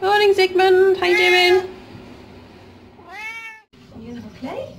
Morning Sigmund, how you doing? You gonna have a play?